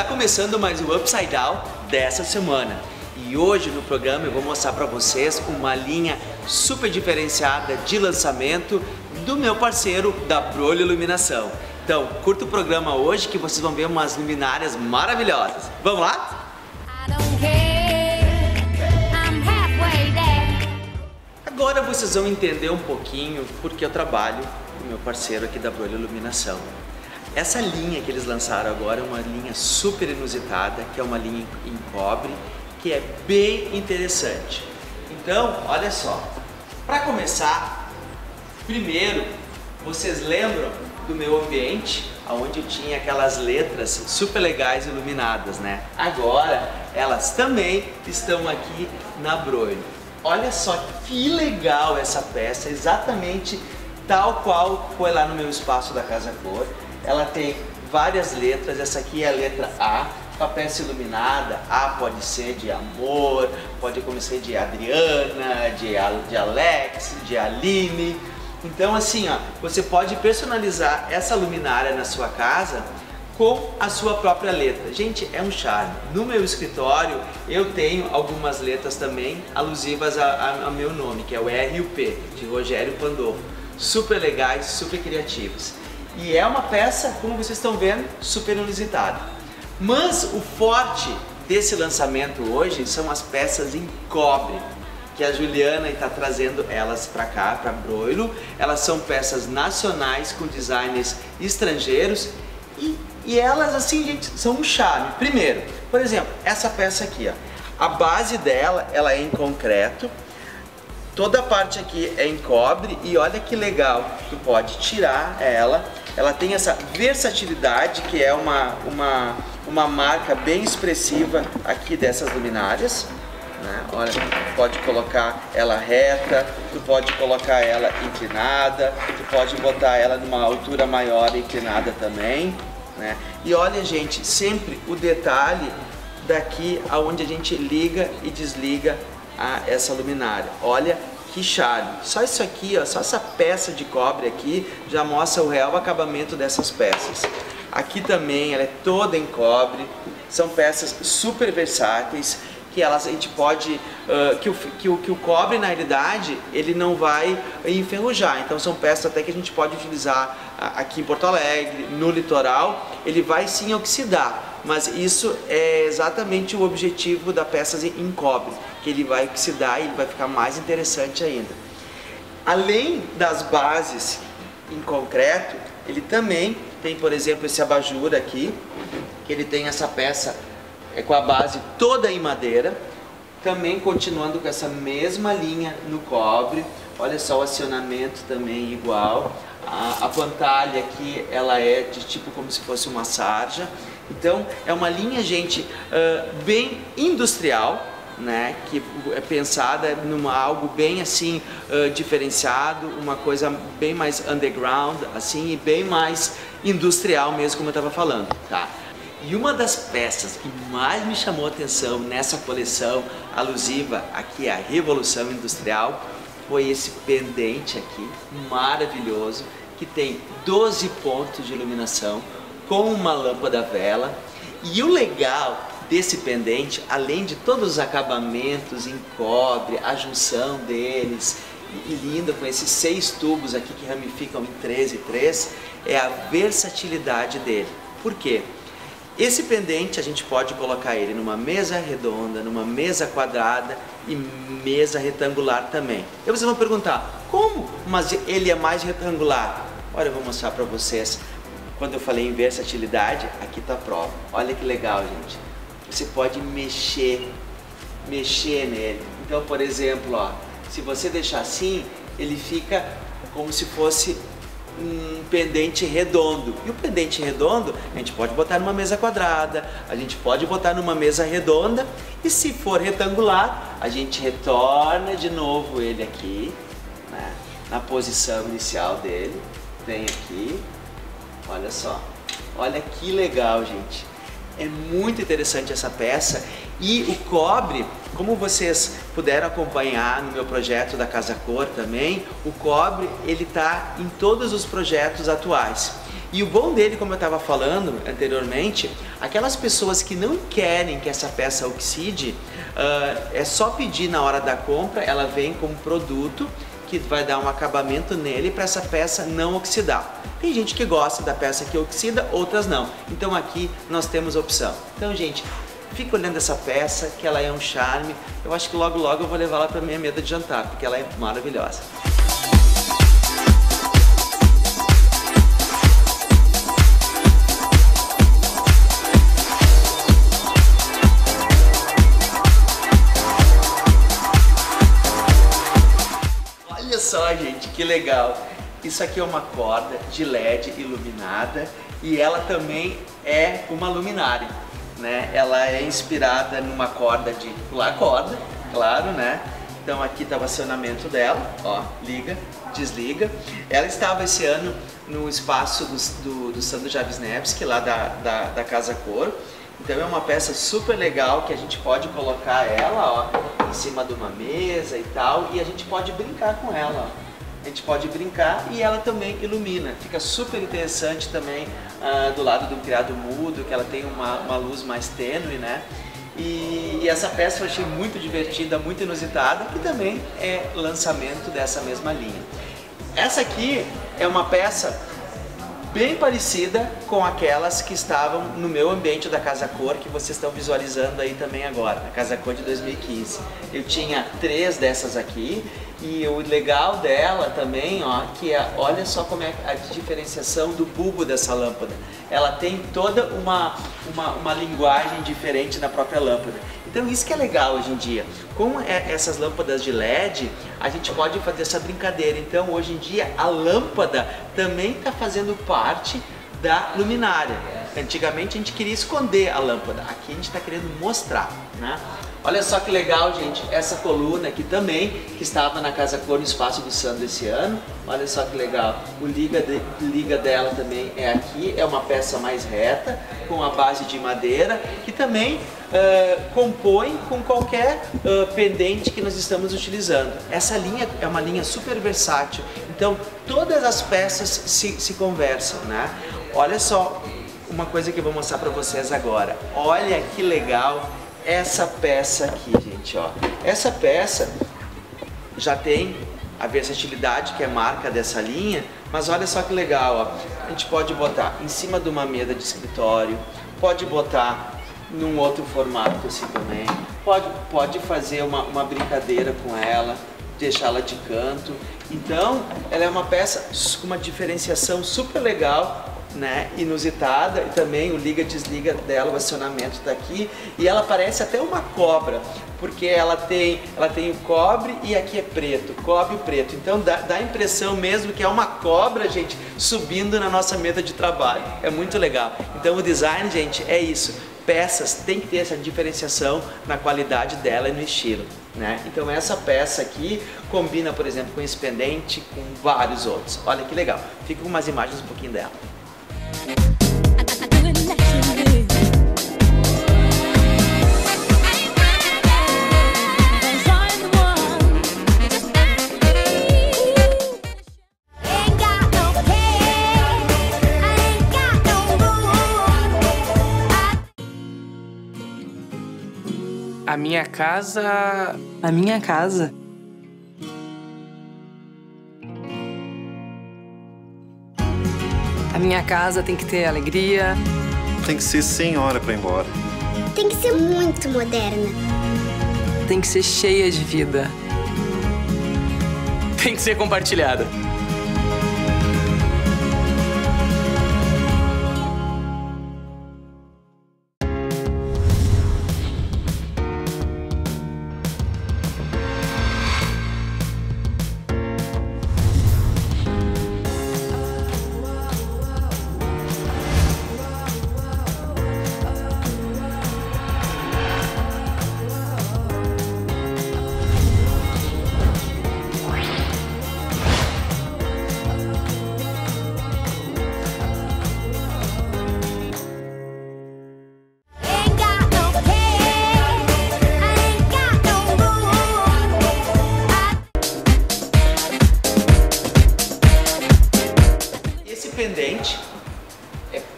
Está começando mais o Upside Down dessa semana. E hoje no programa eu vou mostrar para vocês uma linha super diferenciada de lançamento do meu parceiro da Brolho Iluminação. Então, curta o programa hoje que vocês vão ver umas luminárias maravilhosas. Vamos lá? Agora vocês vão entender um pouquinho porque eu trabalho com meu parceiro aqui da Brolho Iluminação. Essa linha que eles lançaram agora é uma linha super inusitada, que é uma linha em cobre, que é bem interessante. Então, olha só. Para começar, primeiro, vocês lembram do meu ambiente, onde tinha aquelas letras super legais iluminadas, né? Agora, elas também estão aqui na Broilho. Olha só que legal essa peça, exatamente tal qual foi lá no meu espaço da Casa Cor. Ela tem várias letras, essa aqui é a letra A, com a peça iluminada. A pode ser de amor, pode começar de Adriana, de, de Alex, de Aline. Então assim, ó, você pode personalizar essa luminária na sua casa com a sua própria letra. Gente, é um charme. No meu escritório eu tenho algumas letras também alusivas a, meu nome, que é o RUP, de Rogério Pandolfo. Super legais, super criativos. E é uma peça, como vocês estão vendo, super inusitada. Mas o forte desse lançamento hoje são as peças em cobre que a Juliana está trazendo elas para cá, para Broilo. Elas são peças nacionais com designers estrangeiros e, e elas, assim, gente, são um charme. Primeiro, por exemplo, essa peça aqui, ó, a base dela ela é em concreto, toda a parte aqui é em cobre e olha que legal, tu pode tirar ela, ela tem essa versatilidade que é uma, uma, uma marca bem expressiva aqui dessas luminárias. Né? Olha, tu pode colocar ela reta, tu pode colocar ela inclinada, tu pode botar ela numa altura maior inclinada também. Né? E olha gente, sempre o detalhe daqui aonde a gente liga e desliga a essa luminária. Olha charme. Só isso aqui, ó, só essa peça de cobre aqui já mostra o real acabamento dessas peças. Aqui também ela é toda em cobre. São peças super versáteis que elas a gente pode ah, que, o, que, o, que o cobre na realidade ele não vai enferrujar então são peças até que a gente pode utilizar aqui em Porto Alegre no litoral ele vai sim oxidar mas isso é exatamente o objetivo da peça em cobre que ele vai oxidar e ele vai ficar mais interessante ainda além das bases em concreto ele também tem por exemplo esse abajur aqui que ele tem essa peça é com a base toda em madeira, também continuando com essa mesma linha no cobre. Olha só o acionamento também igual. A, a pantalha aqui ela é de tipo como se fosse uma sarja. Então é uma linha, gente, ah, bem industrial, né, que é pensada numa algo bem assim ah, diferenciado, uma coisa bem mais underground, assim e bem mais industrial mesmo, como eu estava falando, tá? E uma das peças que mais me chamou a atenção nessa coleção alusiva aqui à Revolução Industrial foi esse pendente aqui, maravilhoso, que tem 12 pontos de iluminação com uma lâmpada vela. E o legal desse pendente, além de todos os acabamentos em cobre, a junção deles, e linda com esses seis tubos aqui que ramificam em 13 e 3, é a versatilidade dele. Por quê? Esse pendente a gente pode colocar ele numa mesa redonda, numa mesa quadrada e mesa retangular também. E vocês vão perguntar, como? Mas ele é mais retangular. Olha, eu vou mostrar para vocês. Quando eu falei em versatilidade, aqui está a prova. Olha que legal, gente. Você pode mexer, mexer nele. Então, por exemplo, ó, se você deixar assim, ele fica como se fosse um pendente redondo. E o pendente redondo a gente pode botar numa mesa quadrada, a gente pode botar numa mesa redonda e se for retangular, a gente retorna de novo ele aqui, né, na posição inicial dele. Vem aqui, olha só. Olha que legal, gente. É muito interessante essa peça e o cobre, como vocês puderam acompanhar no meu projeto da Casa Cor também, o cobre ele está em todos os projetos atuais. E o bom dele, como eu estava falando anteriormente, aquelas pessoas que não querem que essa peça oxide, uh, é só pedir na hora da compra, ela vem como produto que vai dar um acabamento nele para essa peça não oxidar. Tem gente que gosta da peça que oxida, outras não. Então aqui nós temos opção. Então, gente, fica olhando essa peça, que ela é um charme. Eu acho que logo logo eu vou levá-la para minha mesa de jantar, porque ela é maravilhosa. Gente, que legal. Isso aqui é uma corda de LED iluminada e ela também é uma luminária, né? Ela é inspirada numa corda de pular corda, claro, né? Então aqui está o acionamento dela, ó, liga, desliga. Ela estava esse ano no espaço do, do, do Sandro Javisnevski, lá da, da, da Casa Cor. Então é uma peça super legal que a gente pode colocar ela ó, em cima de uma mesa e tal, e a gente pode brincar com ela. Ó. A gente pode brincar e ela também ilumina. Fica super interessante também ah, do lado do criado mudo, que ela tem uma, uma luz mais tênue, né? E, e essa peça eu achei muito divertida, muito inusitada, que também é lançamento dessa mesma linha. Essa aqui é uma peça bem parecida com aquelas que estavam no meu ambiente da Casa Cor, que vocês estão visualizando aí também agora, na Casa Cor de 2015. Eu tinha três dessas aqui e o legal dela também, ó, que é, olha só como é a diferenciação do bulbo dessa lâmpada. Ela tem toda uma, uma, uma linguagem diferente na própria lâmpada. Então isso que é legal hoje em dia. Com é- essas lâmpadas de LED, a gente pode fazer essa brincadeira. Então hoje em dia a lâmpada também está fazendo parte da luminária. Antigamente a gente queria esconder a lâmpada, aqui a gente está querendo mostrar, né? Olha só que legal, gente, essa coluna aqui também, que estava na Casa Cor no Espaço do Sandro esse ano. Olha só que legal, o liga, de- liga dela também é aqui, é uma peça mais reta, com a base de madeira, que também eh, compõe com qualquer eh, pendente que nós estamos utilizando. Essa linha é uma linha super versátil, então todas as peças se, se conversam, né? Olha só uma coisa que eu vou mostrar para vocês agora. Olha que legal essa peça aqui, gente, ó. Essa peça já tem a versatilidade que é marca dessa linha, mas olha só que legal, ó. A gente pode botar em cima de uma mesa de escritório, pode botar num outro formato assim também, pode, pode fazer uma, uma brincadeira com ela, deixá-la de canto. Então, ela é uma peça com uma diferenciação super legal né, inusitada e também o liga desliga dela, o acionamento está aqui e ela parece até uma cobra porque ela tem ela tem o cobre e aqui é preto, cobre preto. Então dá, dá a impressão mesmo que é uma cobra, gente, subindo na nossa mesa de trabalho. É muito legal. Então o design, gente, é isso. Peças tem que ter essa diferenciação na qualidade dela e no estilo. Né? Então essa peça aqui combina, por exemplo, com esse pendente, com vários outros. Olha que legal. Fica com umas imagens um pouquinho dela. A minha casa. A minha casa. Minha casa tem que ter alegria, Tem que ser sem hora pra ir embora. Tem que ser muito moderna. tem que ser cheia de vida. Tem que ser compartilhada.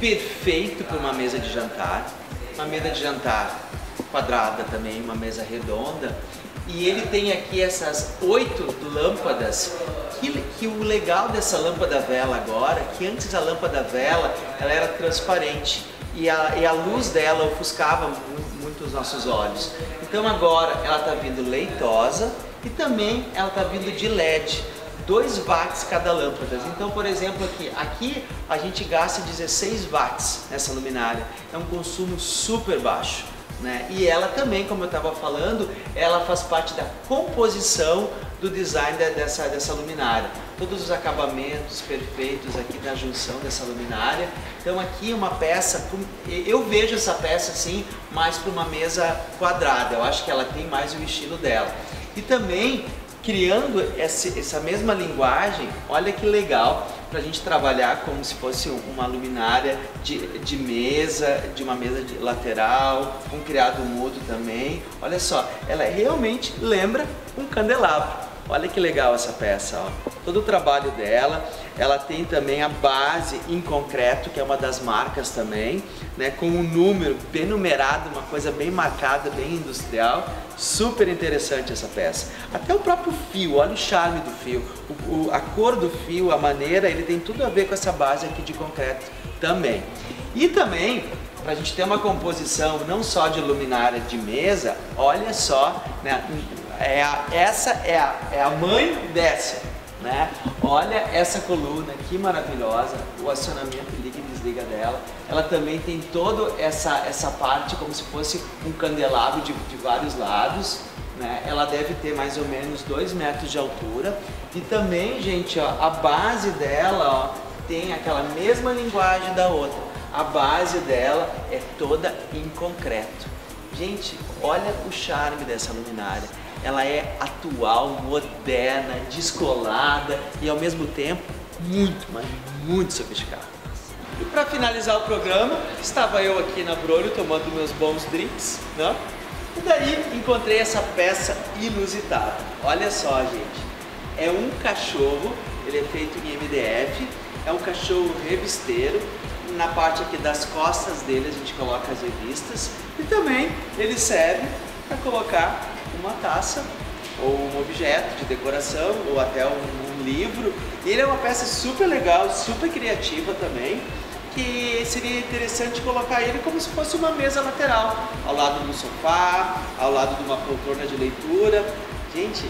Perfeito para uma mesa de jantar, uma mesa de jantar quadrada também, uma mesa redonda. E ele tem aqui essas oito lâmpadas. Que, que o legal dessa lâmpada vela agora, que antes a lâmpada vela ela era transparente e a, e a luz dela ofuscava mu- muito os nossos olhos. Então agora ela está vindo leitosa e também ela está vindo de LED. 2 watts cada lâmpada. Então, por exemplo, aqui, aqui a gente gasta 16 watts nessa luminária. É um consumo super baixo. Né? E ela também, como eu estava falando, ela faz parte da composição do design de- dessa, dessa luminária. Todos os acabamentos perfeitos aqui na junção dessa luminária. Então aqui uma peça, eu vejo essa peça assim mais para uma mesa quadrada. Eu acho que ela tem mais o estilo dela. E também criando essa mesma linguagem, olha que legal para a gente trabalhar como se fosse uma luminária de, de mesa, de uma mesa de lateral, um criado mudo também. Olha só, ela realmente lembra um candelabro. Olha que legal essa peça, ó. Todo o trabalho dela, ela tem também a base em concreto, que é uma das marcas também, né, com um número bem numerado, uma coisa bem marcada, bem industrial. Super interessante essa peça. Até o próprio fio, olha o charme do fio, o- o- a cor do fio, a maneira, ele tem tudo a ver com essa base aqui de concreto também. E também, para a gente ter uma composição não só de luminária de mesa, olha só, né, é a- essa é a, é a mãe dessa, né? Olha essa coluna, que maravilhosa, o acionamento liga e desliga dela. Ela também tem toda essa, essa parte como se fosse um candelabro de, de vários lados, né? Ela deve ter mais ou menos 2 metros de altura. E também, gente, ó, a base dela ó, tem aquela mesma linguagem da outra. A base dela é toda em concreto. Gente, olha o charme dessa luminária. Ela é atual, moderna, descolada e ao mesmo tempo muito, mas muito sofisticada. E para finalizar o programa, estava eu aqui na Brolho tomando meus bons drinks, né? E daí encontrei essa peça inusitada. Olha só, gente. É um cachorro, ele é feito em MDF, é um cachorro revisteiro. Na parte aqui das costas dele a gente coloca as revistas e também ele serve para colocar uma taça ou um objeto de decoração ou até um, um livro. E ele é uma peça super legal, super criativa também, que seria interessante colocar ele como se fosse uma mesa lateral, ao lado do sofá, ao lado de uma poltrona de leitura. Gente,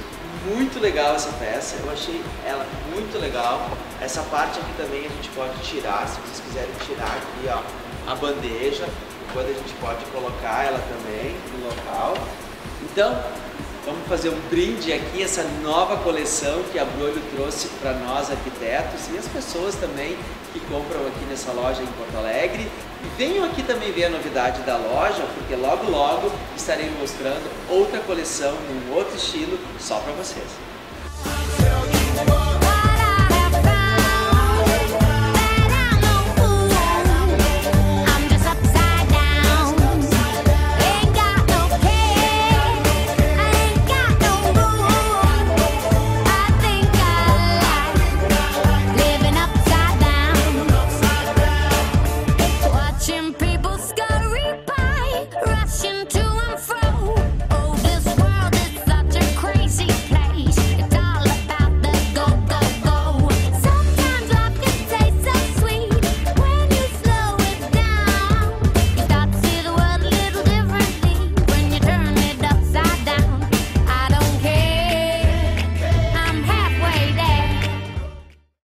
muito legal essa peça, eu achei ela muito legal. Essa parte aqui também a gente pode tirar, se vocês quiserem tirar aqui ó, a bandeja, depois a gente pode colocar ela também no local. Então, vamos fazer um brinde aqui, essa nova coleção que a Brolho trouxe para nós arquitetos e as pessoas também que compram aqui nessa loja em Porto Alegre. E venham aqui também ver a novidade da loja, porque logo logo estarei mostrando outra coleção num outro estilo só para vocês.